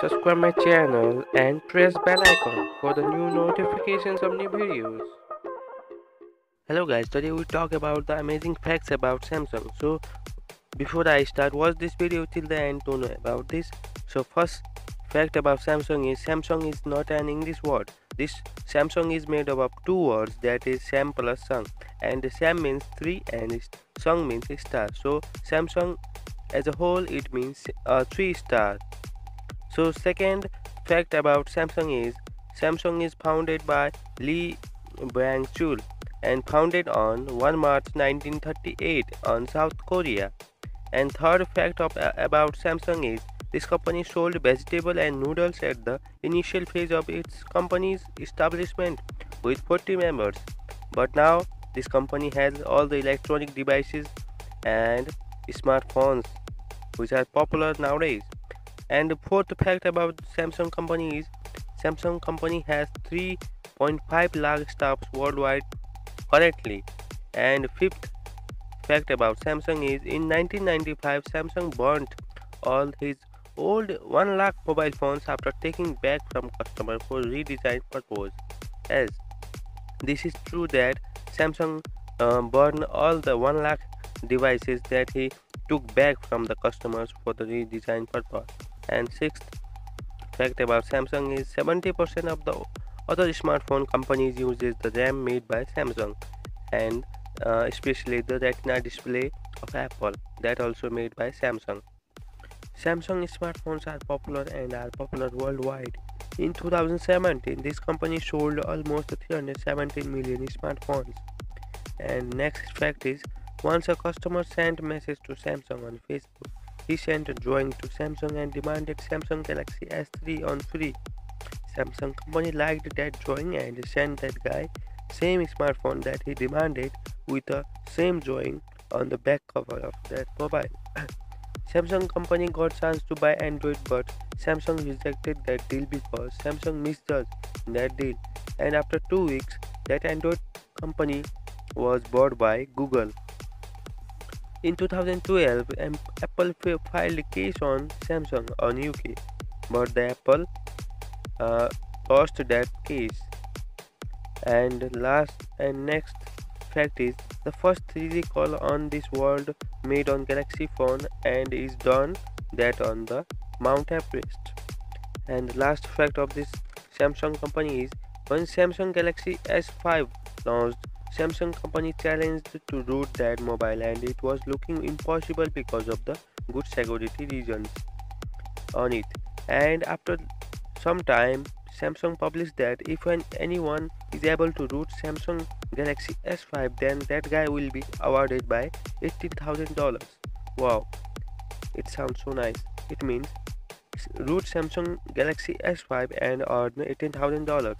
subscribe my channel and press bell icon for the new notifications of new videos. Hello guys, today we talk about the amazing facts about Samsung. So before I start, watch this video till the end to know about this. So first fact about Samsung is Samsung is not an English word. This Samsung is made up of two words that is Sam plus Sung and Sam means three and Sung means star. So Samsung as a whole it means uh, three star. So second fact about Samsung is Samsung is founded by Lee Byung-chul and founded on 1 March 1938 on South Korea. And third fact of, uh, about Samsung is this company sold vegetable and noodles at the initial phase of its company's establishment with 40 members. But now this company has all the electronic devices and smartphones which are popular nowadays. And the fourth fact about Samsung company is Samsung company has 3.5 lakh staff worldwide currently. And fifth fact about Samsung is in 1995 Samsung burnt all his old 1 lakh mobile phones after taking back from customer for redesign purpose. As this is true that Samsung uh, burned all the 1 lakh devices that he took back from the customers for the redesign purpose. And sixth fact about Samsung is 70% of the other smartphone companies uses the RAM made by Samsung and uh, especially the Retina display of Apple that also made by Samsung. Samsung smartphones are popular and are popular worldwide. In 2017, this company sold almost 317 million smartphones. And next fact is, once a customer sent message to Samsung on Facebook, he sent a drawing to Samsung and demanded Samsung Galaxy S3 on free. Samsung company liked that drawing and sent that guy same smartphone that he demanded with the same drawing on the back cover of that mobile. Samsung company got chance to buy Android but Samsung rejected that deal because Samsung misjudged that deal and after 2 weeks that Android company was bought by Google. In 2012, Apple filed a case on Samsung on UK, but the Apple uh, lost that case. And last and next fact is the first 3G call on this world made on Galaxy phone and is done that on the Mount Everest. And last fact of this Samsung company is when Samsung Galaxy S5 launched Samsung company challenged to root that mobile and it was looking impossible because of the good security reasons on it. And after some time, Samsung published that if anyone is able to root Samsung Galaxy S5 then that guy will be awarded by $18,000. Wow, it sounds so nice. It means root Samsung Galaxy S5 and earn $18,000.